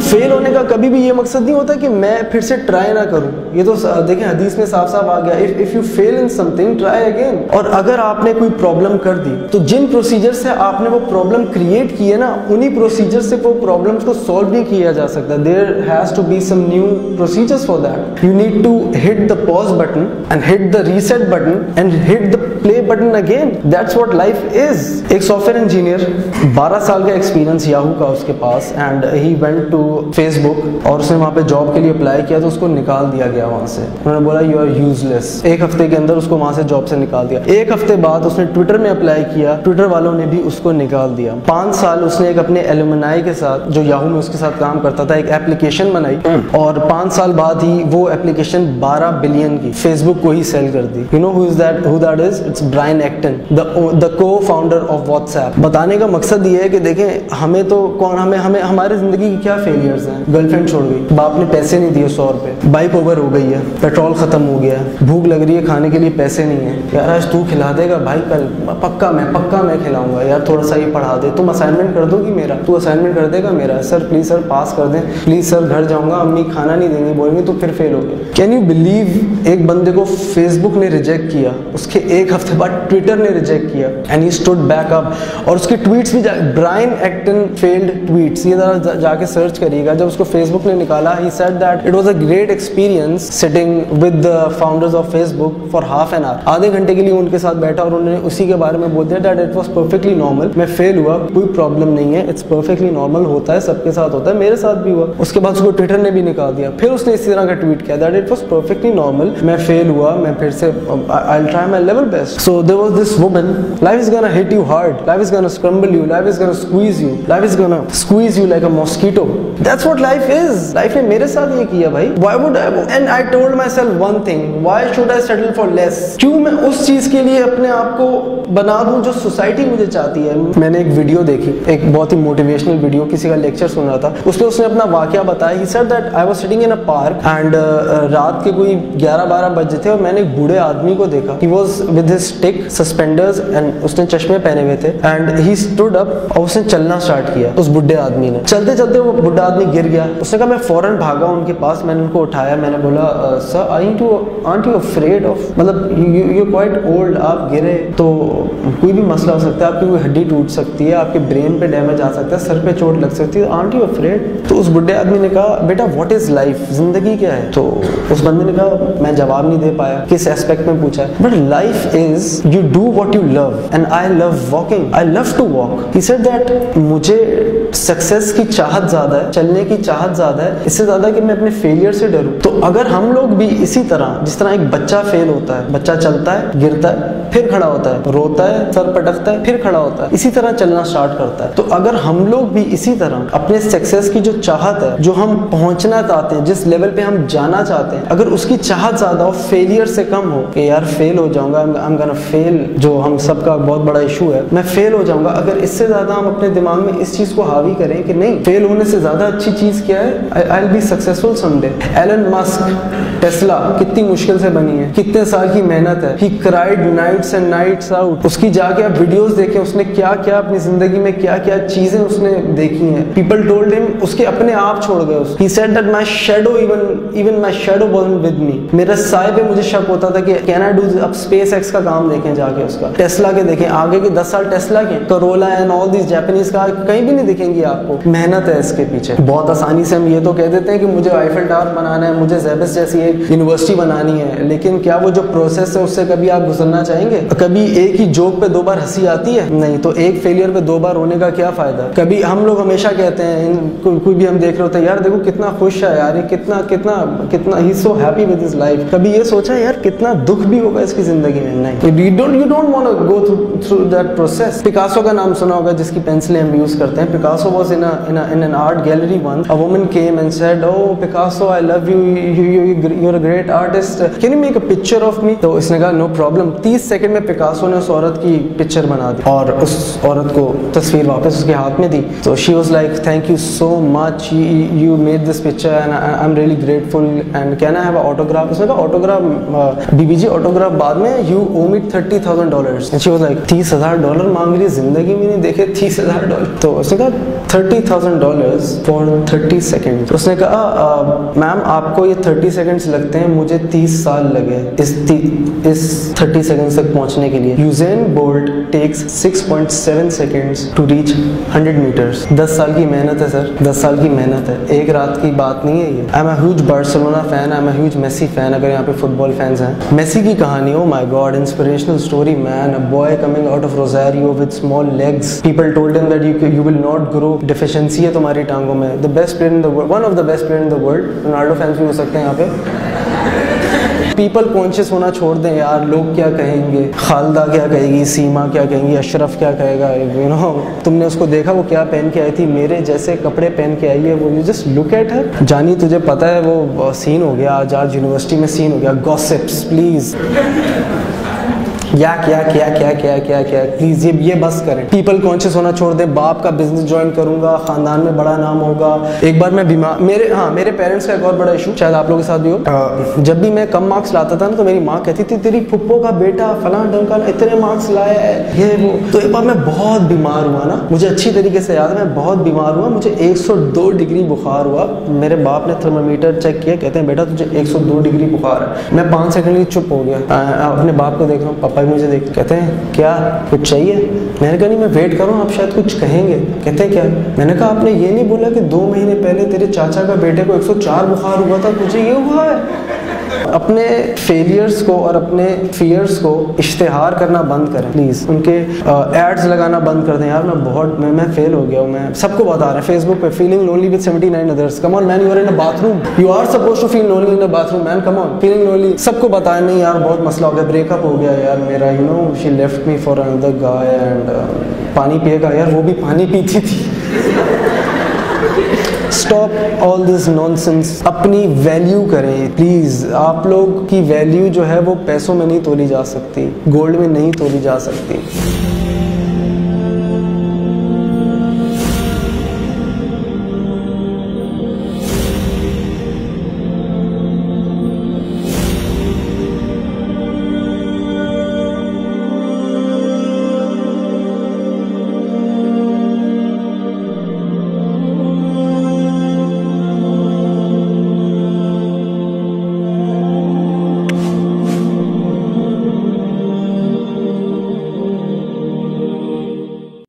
Fail होने का कभी भी ये मकसद नहीं होता कि मैं फिर से ट्राई ना करूँ। ये तो देखें, हदीस में साफ़ साफ़ आ गया। If if you fail in something try again और अगर आपने कोई प्रॉब्लम कर दी तो जिन प्रोसीजर से आपने वो प्रॉब्लम क्रिएट की है ना, उन्हीं प्रोसीजर से वो प्रॉब्लम्स को सॉल्व नहीं किया जा सकता। There has to be some new procedures for that you need to hit the pause button and hit the reset button and hit the play button again that's what life is एक software engineer 12 साल का experience Yahoo का उसके पास and he went to Facebook और उसने वहाँ पे job के लिए अप्लाई किया तो उसको निकाल दिया गया वहाँ से। उन्होंने बोला यू आर यूजलेस एक हफ़्ते के अंदर उसको वहाँ से जॉब से निकाल दिया। एक हफ़्ते बाद उसने ट्विटर में अप्लाई किया। ट्विटर वालों ने भी उसको निकाल दिया। पाँच साल उसने एक अपने एलुमनाई के साथ, जो याहू में उसके साथ काम करता था, एक एप्लीकेशन बनाई और पाँच साल बाद ही वो एप्लीकेशन 12 बिलियन की फेसबुक को ही सेल कर दी। You know who is that who that is it's Brian Acton the cofounder of WhatsApp बताने का मकसद ये है कि देखें, हमें तो कौन, हमें हमें, हमारे ज़िंदगी की क्या फेलियर्स हैं। गर्लफ्रेंड छोड़ गई। बाप ने पैसे नहीं दिए सौ रुपए। बाइक ओवर हो गई है। पेट्रोल खत्म हो गया है। भूख लग रही है, खाने के लिए पैसे नहीं है। यार, आज तू खिला देगा भाई, कल पक्का मैं पक्का मैं खिलाऊँगा। यार, थोड़ा सा ये पढ़ा दे। तुम असाइनमेंट कर दोगी मेरा? तू असाइनमेंट कर देगा मेरा? सर प्लीज़ सर पास कर दे। प्लीज़ सर घर जाऊँगा। अम्मी खाना नहीं देंगे। बोलेंगे तो फिर फेल हो गया. कैन यू बिलीव एक बंदे को फेसबुक ने रिजेक्ट किया? उसके एक हफ़्ते बाद ट्विटर ने रिजेक्ट किया। And he stood back up और उसके ट्वीट्स भी ब्राइन एक्टन फेल्ड ट्वीट्स ये जरा जाके सर्च करिएगा जब उसको फेसबुक ने निकाला he said that it was a great experience sitting with the founders of Facebook for half an hour आधे घंटे के लिए उनके साथ बैठा और उन्होंने उसी के बारे में बोल दिया that it was perfectly normal मैं फेल हुआ, कोई प्रॉब्लम नहीं है इट्स परफेक्टली नॉर्मल होता है, सबके साथ होता है, मेरे साथ भी हुआ। उसके बाद उसको ट्विटर ने भी निकाल दिया। फिर उसने इसी तरह का ट्वीट किया that it was perfectly normal मैं फेल हुआ, मैं फिर से I try my level best so there was this woman life is gonna hit you hard life is gonna scramble you. Life is gonna squeeze you. Life is gonna squeeze you like a mosquito. That's what life is. Life ने मेरे साथ ये किया भाई। Why would I and I told myself one thing. Why should I settle for less? क्यों मैं उस चीज़ के लिए अपने आप को बना दूँ जो सोसाइटी मुझे चाहती है? मैंने एक वीडियो देखी। एक बहुत ही मोटिवेशनल वीडियो किसी का लेक्चर सुन रहा था। उसमें उसने अपना वाक्य बताया। He sir that I was sitting in a park and रात के कोई 11 12 बजे थे और मैंने एक बूढ़े आदमी को देखा। He was with his stick suspenders and उसने चश्मे पहने हुए थे। एंड ही स्टूड अप और उसने चलना स्टार्ट किया उस बुढ़े आदमी ने। चलते चलते वो बुढ़ा आदमी गिर गया। उसने कहा, मैं फ़ौरन भागा उनके पास। मैंने उनको उठाया। मैंने बोला sir I to aren't you afraid of मतलब यू क्वाइट ओल्ड आप गिरे तो कोई भी मसला हो सकता है। आपकी कोई हड्डी टूट सकती है। आपके ब्रेन पे डैमेज आ सकता है। सर पे चोट लग सकती है। आंट यू अफ्रेड तो उस बुढ़े आदमी ने कहा, बेटा व्हाट इज़ लाइफ ज़िंदगी क्या है? तो उस बंदे ने कहा, मैं जवाब नहीं दे पाया। किस एस्पेक्ट में पूछा है? But life is you do what you love and I love walking I love to walk he said that मुझे सक्सेस की चाहत ज़्यादा है। चलने की चाहत ज़्यादा है, इससे ज़्यादा कि मैं अपने फेलियर से डरूं। तो अगर हम लोग भी इसी तरह, जिस तरह एक बच्चा फेल होता है, बच्चा चलता है, गिरता है, फिर खड़ा होता है, रोता है, सर पटकता है, फिर खड़ा होता है, इसी तरह चलना स्टार्ट करता है। तो अगर हम लोग भी इसी तरह अपने सक्सेस की जो चाहत है, जो हम पहुँचना चाहते हैं, जिस लेवल पे हम जाना चाहते हैं, अगर उसकी चाहत ज़्यादा हो फेलियर से कम हो, कि यार फेल हो जाऊँगा आई एम फेल जो हम सबका बहुत बड़ा इशू है, मैं फेल हो जाऊँगा, अगर इससे ज़्यादा हम अपने दिमाग में इस चीज़ को हावी करें कि नहीं फेल होने से ज़्यादा अच्छी चीज़ क्या है? I be successful someday Elon Musk Tesla कितनी मुश्किल से बनी है। कितने साल की मेहनत है। He cried nights and nights out उसकी जाके आप वीडियोस देखें, उसने क्या क्या अपनी ज़िंदगी में क्या क्या चीज़ें उसने देखी हैं। पीपल टोल्ड हिम उसके अपने आप छोड़ गए he said that my shadow even even my shadow wasn't with me मेरे साय पे मुझे शक होता था कि कैन आई डू अब स्पेस एक्स का काम देखें जाके उसका। टेस्ला के देखें। आगे के 10 साल टेस्ला के Corolla and all this Japanese car कहीं भी नहीं दिखेंगी आपको। मेहनत है इसके पीछे। बहुत आसानी से हम ये तो कह देते हैं कि मुझे आईफल टावर बनाना है, मुझे जेबस जैसी एक यूनिवर्सिटी बनानी है, लेकिन क्या वो जो प्रोसेस है, उससे कभी आप गुजरना चाहेंगे? कभी एक ही जोक पे दो बार हँसी आती है? नहीं तो एक फेलियर पे दो बार होने का क्या फ़ायदा? कभी हम लोग हमेशा कहते हैं कोई भी हम देख रहे होते हैं, यार, देखो कितना खुश है यार कितना कितना कितना he so happy with his life कभी ये सोचा, यार, कितना दुख भी होगा इसकी ज़िंदगी में? नहीं। You don't you don't want to go through through that process Picasso का नाम सुना होगा, जिसकी पेंसिलें हम यूज़ करते हैं। Picasso was in in an art gallery one a woman came and said oh Picasso I love you you you are a great artist can you make a picture of me तो इसने कहा no problem 30 second में Picasso ने उस औरत की picture बना दी और उस औरत को तस्वीर वापस उसके हाथ में दी। तो she was like thank you so much you made this picture and I am really grateful and can I have autograph उसने कहा ऑटोग्राफ बीबीजी ऑटोग्राफ बाद में? You owe me thirty thousand dollar she was like तीस हज़ार dollar मांग रही ज़िंदगी में नहीं देखे, तीस हज़ार डॉलर तो उसने कहा thirty thousand dollar for 30 second उसने कहा मैम आपको ये 30 सेकेंड्स लगते हैं, मुझे 30 साल लगे इस इस 30 सेकेंड्स तक पहुँचने के लिए। Usain Bolt takes 6.7 seconds to reach 100 meters 10 साल की मेहनत है सर 10 साल की मेहनत है। एक रात की बात नहीं है ये। I am huge Barcelona fan I am huge Messi fan अगर यहाँ पे फुटबॉल फैंस हैं। मेसी की कहानी हो my god inspirational story man a boy coming out of Rosario with small legs people told him that you you will not grow deficiency है तुम्हारी टांगों में the best player in the world one of the best player in the world Ronaldo fans भी हो सकते हैं यहाँ पे। पीपल कॉन्शियस होना छोड़ दें यार, लोग क्या कहेंगे? खालदा क्या कहेगी? सीमा क्या कहेंगी? अशरफ क्या कहेगा? यू नो तुमने उसको देखा, वो क्या पहन के आई थी? मेरे जैसे कपड़े पहन के आई है वो। You just look at her जानी, तुझे पता है, वो सीन हो गया, आज आज यूनिवर्सिटी में सीन हो गया। गॉसिप्स प्लीज़ क्या क्या क्या क्या क्या क्या क्या? प्लीज़ ये ये बस करें। पीपल कॉन्शियस होना छोड़ दे। बाप का बिज़नेस ज्वाइन करूँगा खानदान में बड़ा नाम होगा। एक बार मैं बीमार मेरे हाँ मेरे पेरेंट्स का एक और बड़ा इशू शायद आप लोगों के साथ भी हो। जब भी मैं कम मार्क्स लाता था ना तो मेरी माँ कहती थी तेरी फुप्पो का बेटा फला डंका इतने मार्क्स लाया है। ये वो। तो एक बार मैं बहुत बीमार हुआ ना मुझे अच्छी तरीके से याद है मैं बहुत बीमार हुआ मुझे 102 डिग्री बुखार हुआ। मेरे बाप ने थर्मामीटर चेक किया कहते हैं बेटा तुझे 102 डिग्री बुखार है। मैं पाँच सेकंड लिए चुप हो गया। अपने बाप को देख रहा हूँ पापा भी मुझे देख, कहते हैं, क्या कुछ चाहिए? मैंने कहा, नहीं, मैं वेट करूँ आप शायद कुछ कहेंगे। कहते हैं, क्या? मैंने कहा, आपने ये नहीं बोला कि दो महीने पहले तेरे चाचा का बेटे को 104 बुखार हुआ था? मुझे ये हुआ है। अपने फेलियर्स को और अपने फियर्स को इश्तेहार करना बंद करें। प्लीज़ उनके एड्स लगाना बंद कर दें। यार, मैं बहुत, मैं मैं फेल हो गया हूँ, मैं सबको बता रहा है। फेसबुक पे feeling lonely with 79 others come on man you are in a bathroom you are suppose to feel lonely in a bathroom man come on feeling lonely सबको बताया नहीं यार, बहुत मसला हो गया ब्रेकअप हो गया यार मेरा you know she left me for another guy and पानी पिएगा। यार, वो भी पानी पीती थी। स्टॉप ऑल दिस नॉनसेंस अपनी वैल्यू करें प्लीज़ आप लोग की वैल्यू जो है वो पैसों में नहीं तोली जा सकती गोल्ड में नहीं तोली जा सकती